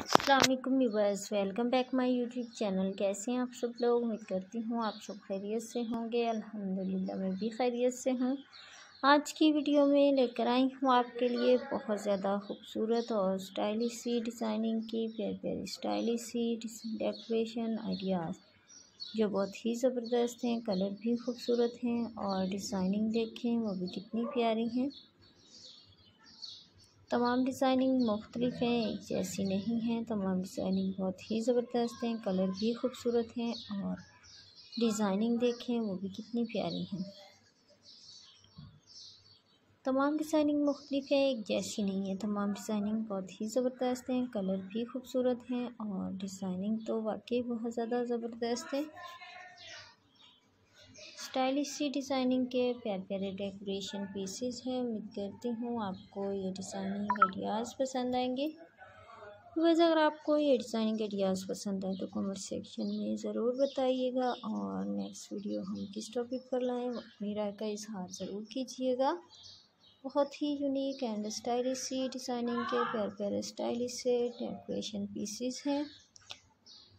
Allam viewers welcome back my YouTube channel. कैसे हैं आप सब लोग? उम्मीद करती हूँ आप सब खैरियत से होंगे। अल्हम्दुलिल्लाह, मैं भी खैरियत से हूँ। आज की वीडियो में लेकर आई हूँ आपके लिए बहुत ज़्यादा खूबसूरत और स्टाइलिश सी डिज़ाइनिंग की प्यार प्यारी स्टाइलिश सी डेकोरेशन आइडियाज़। जो बहुत ही ज़बरदस्त हैं, कलर भी खूबसूरत हैं और डिज़ाइनिंग देखें, वो भी कितनी प्यारी हैं। तमाम डिज़ाइनिंग मुख्तलिफ़ हैं, एक जैसी नहीं हैं। तमाम डिज़ाइनिंग बहुत ही ज़बरदस्त हैं, कलर भी खूबसूरत हैं और डिज़ाइनिंग देखें, वो भी कितनी प्यारी हैं। तमाम डिज़ाइनिंग मुख्तलिफ़ है, एक जैसी नहीं है। तमाम डिज़ाइनिंग बहुत ही ज़बरदस्त हैं, कलर भी खूबसूरत हैं और डिज़ाइनिंग तो वाकई बहुत ज़्यादा ज़बरदस्त है। स्टाइलिश सी डिज़ाइनिंग के प्यारे प्यारे डेकोरेशन पीसेस हैं। उम्मीद करती हूँ आपको ये डिज़ाइनिंग आइडियाज़ पसंद आएँगे। वैसे अगर आपको ये डिज़ाइनिंग आइडियाज़ पसंद आए तो कमेंट सेक्शन में ज़रूर बताइएगा और नेक्स्ट वीडियो हम किस टॉपिक पर लाएँ, अपनी राय का इजहार ज़रूर कीजिएगा। बहुत ही यूनिक एंड स्टाइलिश सी डिज़ाइनिंग के प्यारे प्यारे स्टाइलिश से डेकोरेशन पीसेस हैं।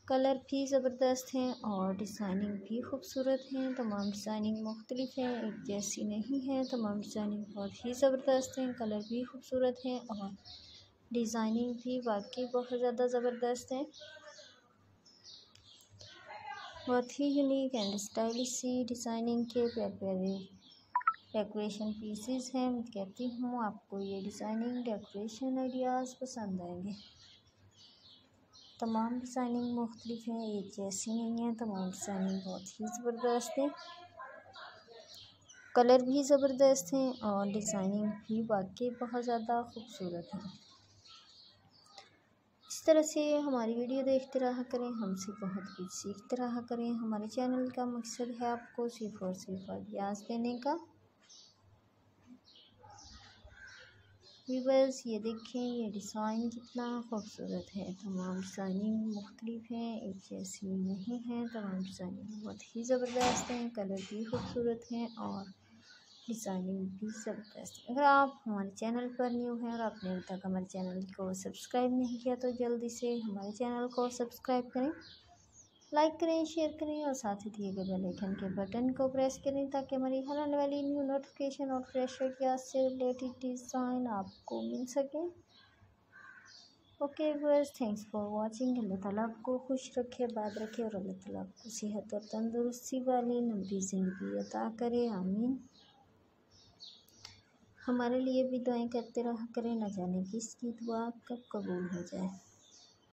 कलर भी ज़बरदस्त हैं और डिज़ाइनिंग भी खूबसूरत हैं। तमाम डिज़ाइनिंग मुख्तलिफ़ हैं, एक जैसी नहीं है। तमाम डिज़ाइनिंग बहुत ही ज़बरदस्त हैं, कलर भी खूबसूरत हैं और डिज़ाइनिंग भी वाकई बहुत ज़्यादा ज़बरदस्त है। बहुत ही यूनिक एंड स्टाइलिश सी डिज़ाइनिंग के प्यारे प्यारे डेकोरेशन पीसेस हैं। कहती हूँ, आपको ये डिज़ाइनिंग डेकोरेशन आइडियाज़ पसंद आएँगे। तमाम डिज़ाइनिंग मुख्तलिफ़ हैं एक जैसी नहीं है तमाम डिज़ाइनिंग बहुत ही ज़बरदस्त है। कलर भी ज़बरदस्त हैं और डिज़ाइनिंग भी वाकई बहुत ज़्यादा खूबसूरत है। इस तरह से हमारी वीडियो देखते रहा करें, हमसे बहुत कुछ सीखते रहा करें। हमारे चैनल का मकसद है आपको सिर्फ़ और सिर्फ़ अभ्यास देने का। वीवर्स ये देखें, ये डिज़ाइन कितना खूबसूरत है। तमाम डिज़ाइनिंग मुख्तलिफ़ हैं, एक जैसी नहीं है। तमाम डिज़ाइनिंग बहुत ही ज़बरदस्त हैं कलर भी खूबसूरत हैं और डिज़ाइनिंग भी ज़बरदस्त है। अगर आप हमारे चैनल पर न्यू हैं और आपने अभी तक हमारे चैनल को सब्सक्राइब नहीं किया तो जल्दी से हमारे चैनल को सब्सक्राइब करें। लाइक करें, शेयर करें और साथ ही दिए गए बेल आइकन के बटन को प्रेस करें ताकि हमारी हर आने वाली न्यू नोटिफिकेशन और फ्रेश आइडियाज़ से रिलेटेड डिज़ाइन आपको मिल सके। ओके बस थैंक्स फॉर वाचिंग अल्लाह ताला आपको खुश रखे, बात रखे और अल्लाह ताला आपको सेहत और तंदुरुस्ती वाली लंबी ज़िंदगी अता करे। आमीन। हमारे लिए भी दुआएँ करते रहा करें, न जाने किसकी दुआ कब कबूल हो जाए।